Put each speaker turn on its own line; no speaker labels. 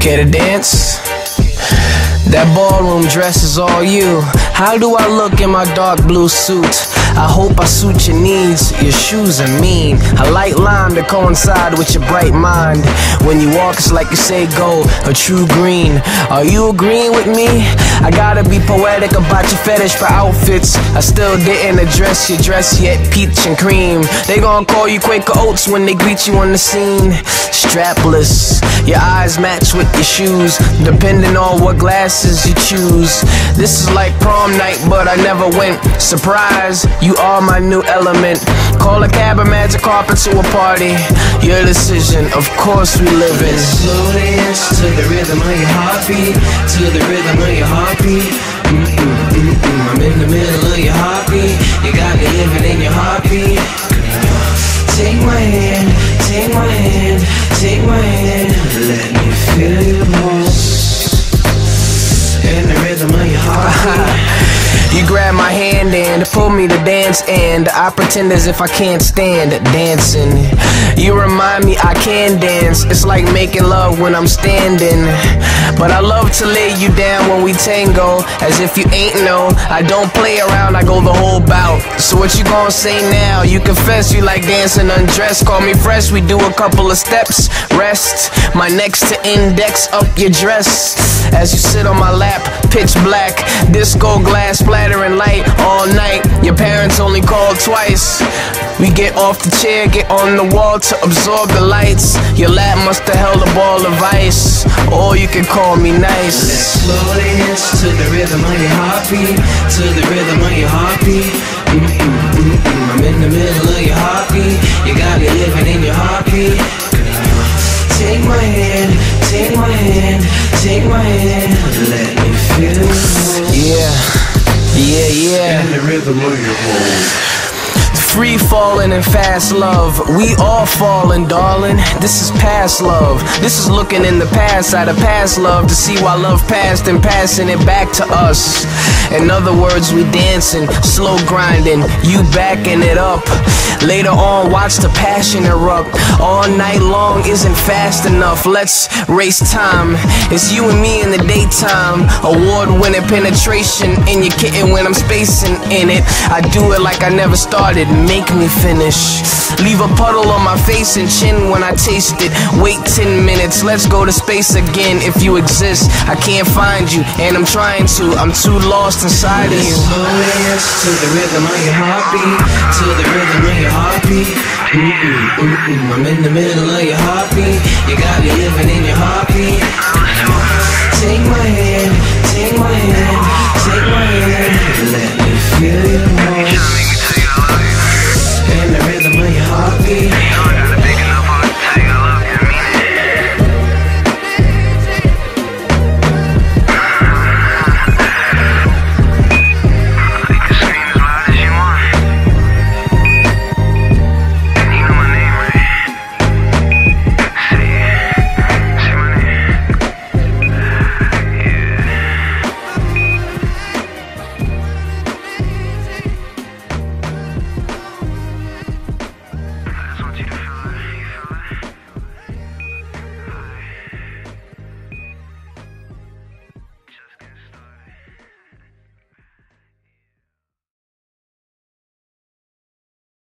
dance? That ballroom dress is all you. How do I look in my dark blue suit? I hope I suit your needs. Your shoes are mean. A light lime to coincide with your bright mind. When you walk, it's like you say go, a true green. Are you agreeing with me? I gotta be poetic about your fetish for outfits. I still didn't address your dress yet, peach and cream. They gon' call you Quaker Oats when they greet you on the scene. Strapless, your eyes match with your shoes, depending on what glasses you choose. This is like prom night, but I never went. Surprise, you are my new element. Call a cab or magic carpet to a party. Your decision, of course we live in.
Slow dance to the rhythm of your heartbeat, to the rhythm of your heartbeat. Mm-mm, mm-mm. I'm in the middle of your heartbeat. You got me living in your heartbeat. Take my hand,
You grab my hand and pull me to dance, and I pretend as if I can't stand dancing. You remind me I can dance, it's like making love when I'm standing. But I love to lay you down when we tango, as if you ain't know. I don't play around, I go the whole bout. So what you gonna say now? You confess you like dancing undressed. Call me fresh, we do a couple of steps. Rest, my next to index up your dress. As you sit on my lap, pitch black, disco glass splattering twice. We get off the chair, get on the wall to absorb the lights. Your lap must have held a ball of ice, or you can call me nice.
Let's slow dance to the rhythm of your heartbeat, to the rhythm of your heartbeat. Mm-mm, mm-mm. I'm in the middle of your heartbeat. You got me living in your heartbeat. Take my hand, take my hand, take my hand. Let me feel.
Yeah, yeah, yeah.
In the rhythm of your pulse.
Free falling and fast love. We all falling, darling. This is past love. This is looking in the past out of past love to see why love passed and passing it back to us. In other words, we dancing, slow grinding, you backing it up. Later on, watch the passion erupt. All night long isn't fast enough. Let's race time. It's you and me in the daytime. Award winning penetration in your kitten when I'm spacing in it. I do it like I never started. Make me finish. Leave a puddle on my face and chin when I taste it. Wait 10 minutes, let's go to space again. If you exist, I can't find you, and I'm trying to. I'm too lost inside of you.
Slow dance to the rhythm of your heartbeat, to the rhythm of your heartbeat. Mm-mm, mm-mm. I'm in the middle of your heartbeat. You got me living in your heartbeat.